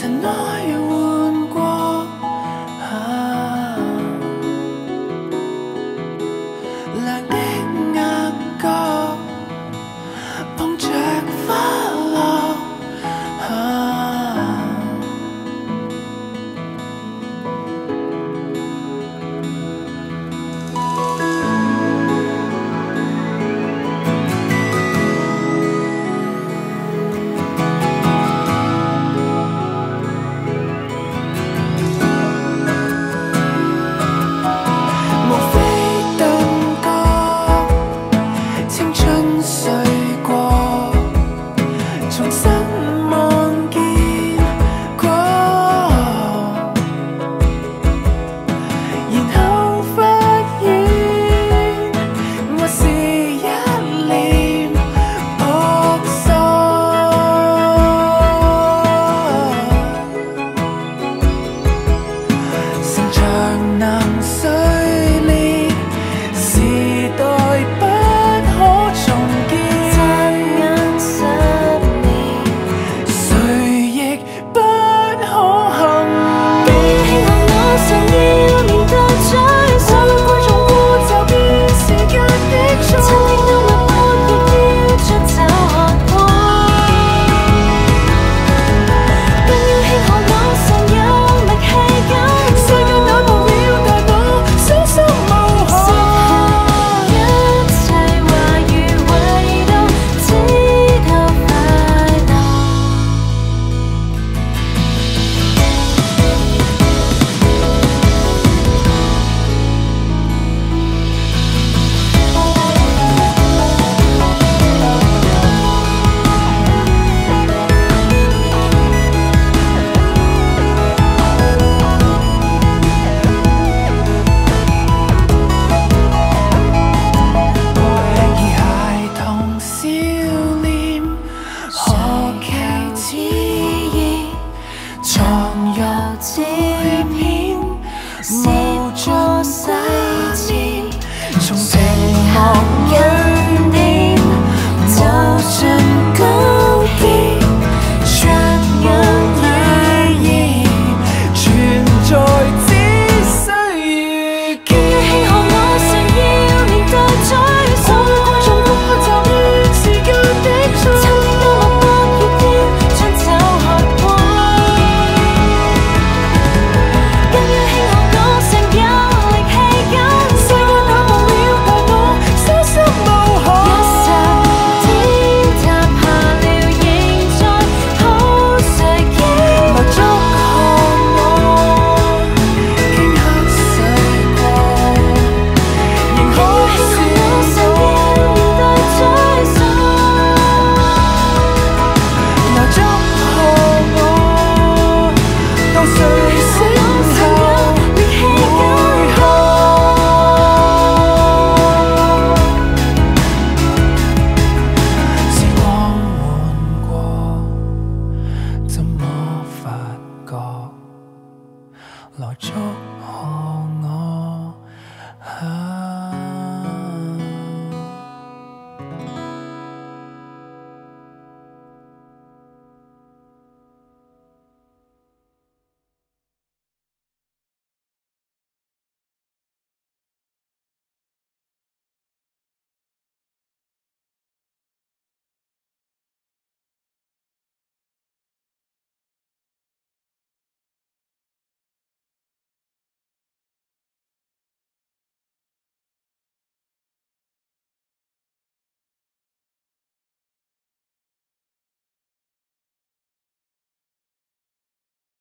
tonight. 情。